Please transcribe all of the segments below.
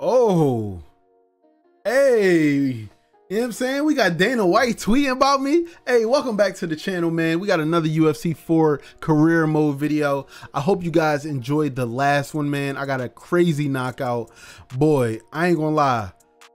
Oh. Hey. You know what I'm saying? We got Dana White tweeting about me. Hey, welcome back to the channel, man. We got another UFC 4 career mode video. I hope you guys enjoyed the last one, man. I got a crazy knockout. Boy, I ain't gonna lie.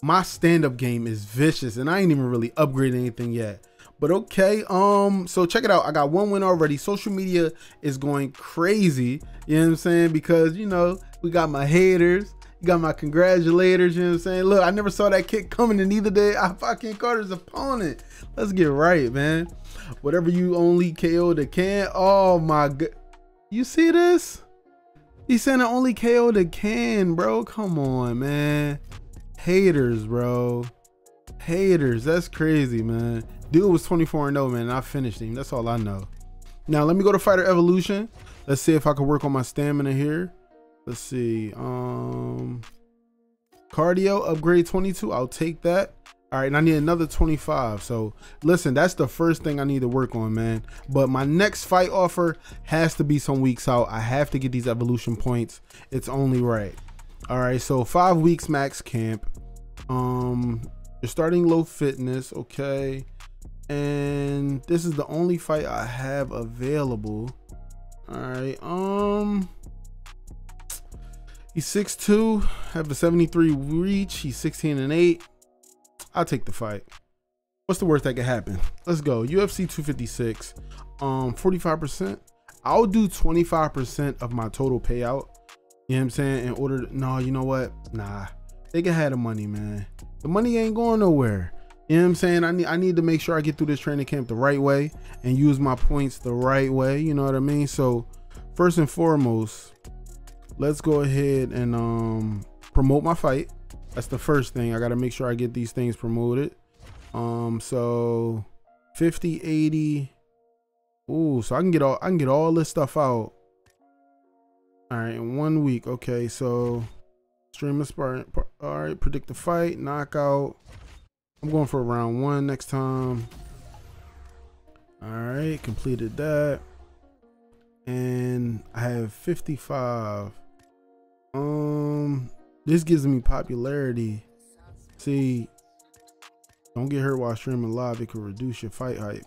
My stand-up game is vicious, and I ain't even really upgraded anything yet. But okay, um, so check it out. I got one win already. Social media is going crazy. You know what I'm saying? Because, you know, we got my haters. Got my congratulators, you know what I'm saying? Look, I never saw that kick coming and neither did I fucking Carter's opponent. Let's get right, man. Whatever you only KO the can. Oh my god. You see this? He sent an only KO the can, bro. Come on, man. Haters, bro. Haters. That's crazy, man. Dude was 24 and 0, man. I finished him. That's all I know. Now, let me go to Fighter Evolution. Let's see if I can work on my stamina here. Let's see. Um, cardio upgrade 22. I'll take that. All right, and I need another 25. So listen, that's the first thing I need to work on, man. But my next fight offer has to be some weeks out. I have to get these evolution points. It's only right. All right, so five weeks max camp. Um, you're starting low fitness, okay. And this is the only fight I have available. All right, um, He's 6'2, have a 73 reach. He's 16 and 8. I'll take the fight. What's the worst that could happen? Let's go. UFC 256. Um, 45%. I'll do 25% of my total payout. You know what I'm saying? In order to, no, you know what? Nah. They can have the money, man. The money ain't going nowhere. You know what I'm saying? I need I need to make sure I get through this training camp the right way and use my points the right way. You know what I mean? So first and foremost, let's go ahead and um, promote my fight. That's the first thing. I got to make sure I get these things promoted. Um, so 50, 80. Ooh, so I can get all I can get all this stuff out. All right, in one week. Okay, so stream a sparring. All right, predict the fight, knockout. I'm going for round one next time. All right, completed that. And I have 55. Um, this gives me popularity. See, don't get hurt while streaming live. It could reduce your fight hype.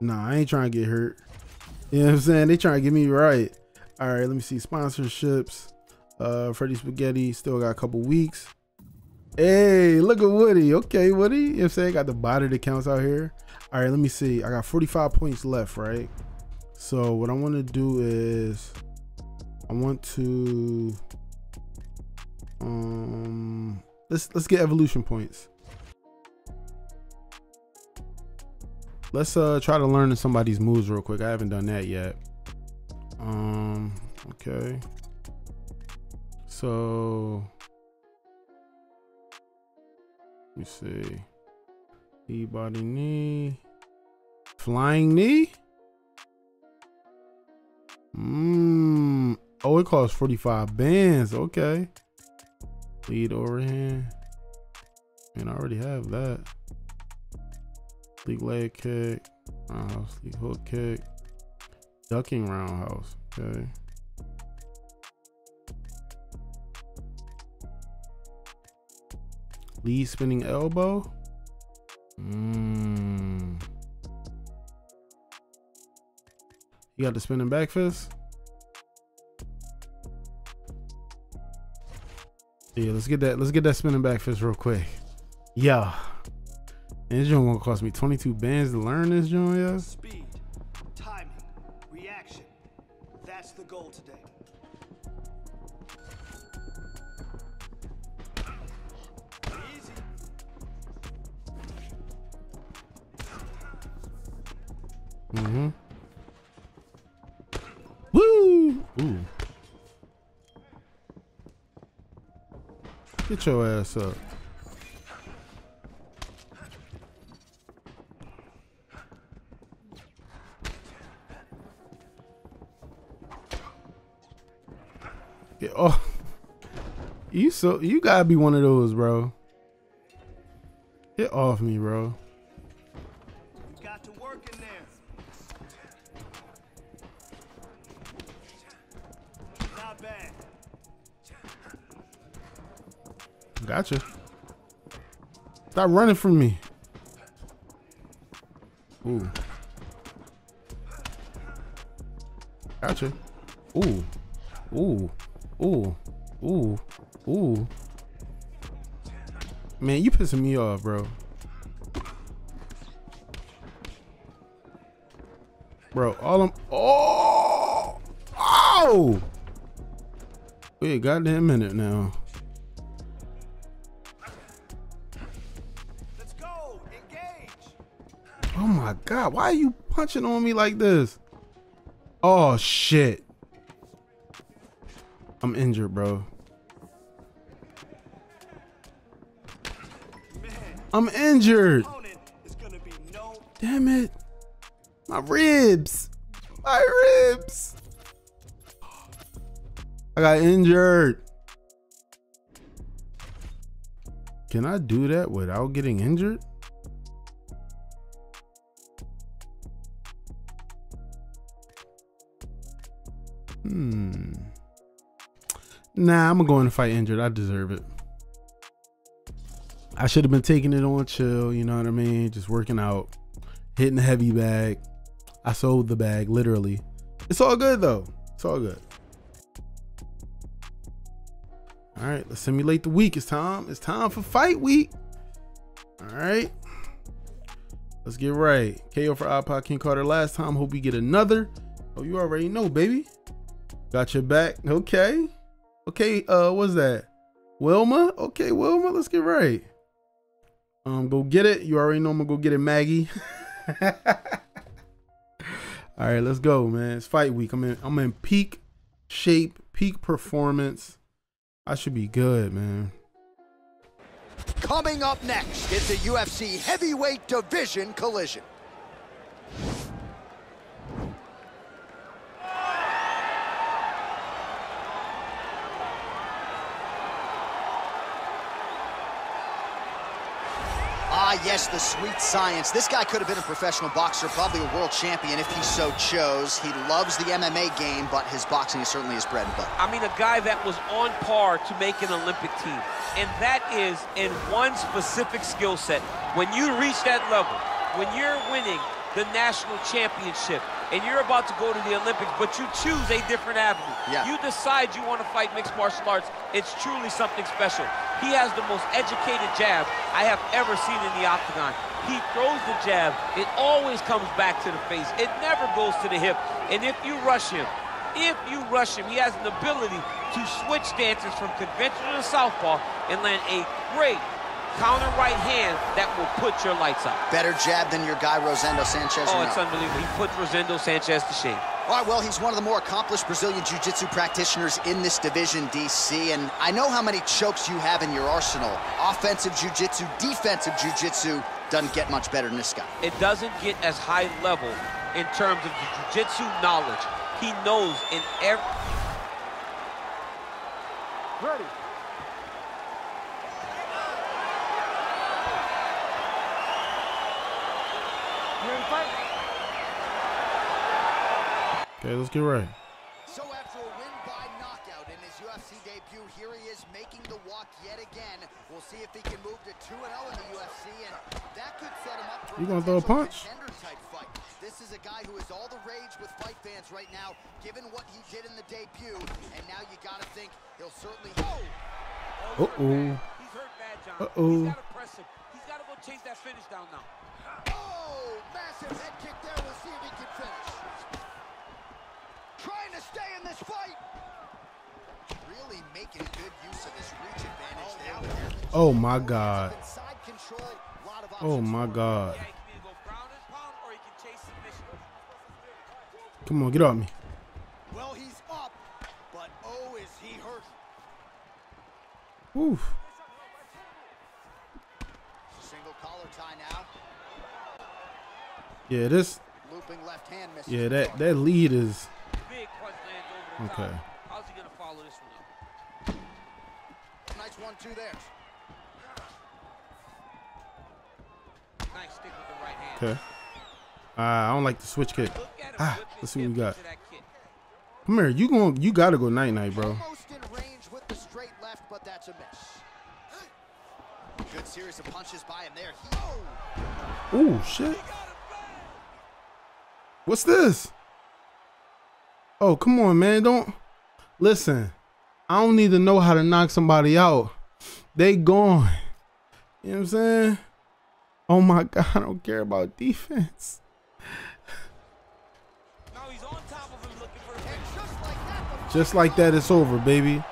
Nah, I ain't trying to get hurt. You know what I'm saying? They trying to get me right. All right, let me see sponsorships. Uh, Freddy Spaghetti still got a couple weeks. Hey, look at Woody. Okay, Woody. You know what I'm saying? Got the body that counts out here. All right, let me see. I got 45 points left, right? So what I want to do is I want to um, let's let's get evolution points. Let's uh try to learn somebody's moves real quick. I haven't done that yet. Um, okay. So let me see. E body knee. Flying knee? Mmm. Oh, it costs 45 bands. Okay. Lead overhand. And I already have that. Lead leg kick. Roundhouse, lead hook kick. Ducking roundhouse. Okay. Lead spinning elbow. Mmm. You got the spinning back fist. Yeah, let's get that. Let's get that spinning back fist real quick. Yeah. And this joint gonna cost me 22 bands to learn this joint, yeah. Speed, timing, reaction. That's the goal today. Get your ass up. Get, oh, you so you gotta be one of those, bro. Get off me, bro. Gotcha. Stop running from me. Ooh. Gotcha. Ooh. Ooh. Ooh. Ooh. Ooh. Man, you pissing me off, bro. Bro, all I'm Oh Oh Wait goddamn minute now. My god, why are you punching on me like this? Oh shit. I'm injured, bro. I'm injured. Damn it. My ribs. My ribs. I got injured. Can I do that without getting injured? Hmm. Nah, I'm going to fight injured. I deserve it. I should have been taking it on chill, you know what I mean? Just working out, hitting the heavy bag. I sold the bag, literally. It's all good though. It's all good. All right, let's simulate the week. It's time. It's time for fight week. All right. Let's get right. KO for iPod King Carter last time. Hope we get another. Oh, you already know, baby. Got your back. Okay. Okay, uh, what's that? Wilma? Okay, Wilma, let's get right. Um, go get it. You already know I'm gonna go get it, Maggie. All right, let's go, man. It's fight week. I'm in I'm in peak shape, peak performance. I should be good, man. Coming up next is the UFC heavyweight division collision. Ah, yes, the sweet science. This guy could have been a professional boxer, probably a world champion if he so chose. He loves the MMA game, but his boxing is certainly his bread and butter. I mean, a guy that was on par to make an Olympic team. And that is in one specific skill set. When you reach that level, when you're winning the national championship, and you're about to go to the Olympics, but you choose a different avenue. Yeah. You decide you want to fight mixed martial arts. It's truly something special. He has the most educated jab I have ever seen in the octagon. He throws the jab. It always comes back to the face. It never goes to the hip. And if you rush him, if you rush him, he has an ability to switch stances from conventional to southpaw and land a great counter right hand that will put your lights out. Better jab than your guy Rosendo Sanchez. Oh, it's no? unbelievable. He put Rosendo Sanchez to shame. All right, well, he's one of the more accomplished Brazilian Jiu-Jitsu practitioners in this division, DC, and I know how many chokes you have in your arsenal. Offensive Jiu-Jitsu, defensive Jiu-Jitsu doesn't get much better than this guy. It doesn't get as high level in terms of the Jiu-Jitsu knowledge. He knows in every... Ready. Okay, let's get right. So after a win by knockout in his UFC debut, here he is making the walk yet again. We'll see if he can move to 2-0 in the UFC, and that could set him up for you gonna throw a punch? This is a guy who is all the rage with fight fans right now, given what he did in the debut, and now you gotta think he'll certainly... Oh! oh! Uh-oh. He's hurt bad, Jon. Uh-oh. He's gotta press him. He's gotta go chase that finish down now. Oh! Massive head kick there. We'll see if he can finish trying to stay in this fight. Really making good use of his reach advantage there. Oh my God. Oh my God. Come on, get off me. Well, he's up, but oh, is he hurt? Oof. Single collar tie now. Yeah, this. Yeah, that that lead is Okay. How's he gonna follow this one up? Nice one, two there. Nice stick with the right hand. Okay. Uh, I don't like the switch kick. Ah, let's see what we got. Come here, you going? You gotta go night night, bro. Almost in range with the straight left, but that's a miss. Good series of punches by him there. He, Oh shit. What's this? Oh, come on, man. Don't listen. I don't need to know how to knock somebody out. They gone. You know what I'm saying? Oh my god, I don't care about defense. Now he's on top of him looking for the just like that, Just like that, it's over, baby.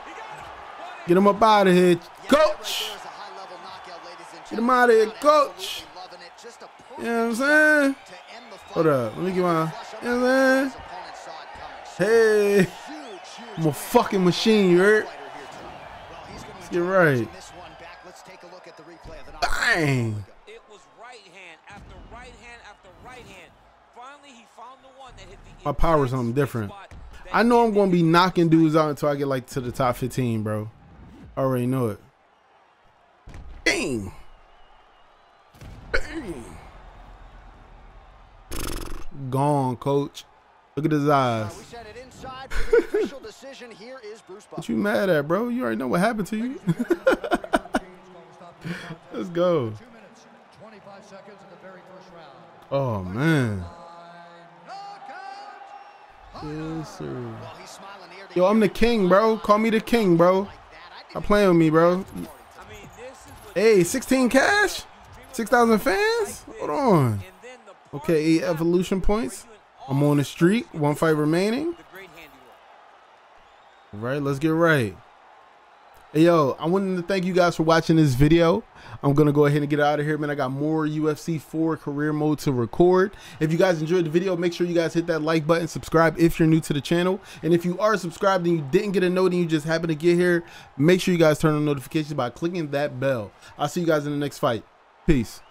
Get him up out of here, Yeah, that right coach. there is a high-level knockout, Get him out of here, coach. Absolutely loving it. Just a You know what I'm saying? to end the fight. Hold up, let me get my. You know what I'm saying? opponent saw it coming. Hey, I'm a fucking machine, you heard? fighter here tonight. Well, he's gonna Let's get right. watching this one back. Let's take a look at the replay of the knockout. Bang. It was right hand after right hand after right hand. Finally, he found the one that hit the My power's exact something different. I know I'm gonna be knocking dudes out until I get like to the top 15, bro. I already know it. Bang. Bang. Gone, coach. Look at his Uh, eyes. We sent it inside for the official decision. Here is Bruce What you mad at, bro? You already know what happened to you. Let's go. Two minutes, 25 seconds in the very first round. Oh man. Yes, sir. Well, he's smiling ear to Yo, I'm the king, bro. Call me the king, bro. I Stop playing with me, bro. I mean, this is what Hey, 16 cash? 6,000 fans? Hold on. And then the Okay, eight evolution points. I'm on the streak. One fight remaining. the great handiwork. All right, let's get right. Hey, yo, I wanted to thank you guys for watching this video. I'm going to go ahead and get out of here, man. I got more UFC 4 career mode to record. If you guys enjoyed the video, make sure you guys hit that like button, subscribe if you're new to the channel. And if you are subscribed and you didn't get a note and you just happen to get here, make sure you guys turn on notifications by clicking that bell. I'll see you guys in the next fight. Peace.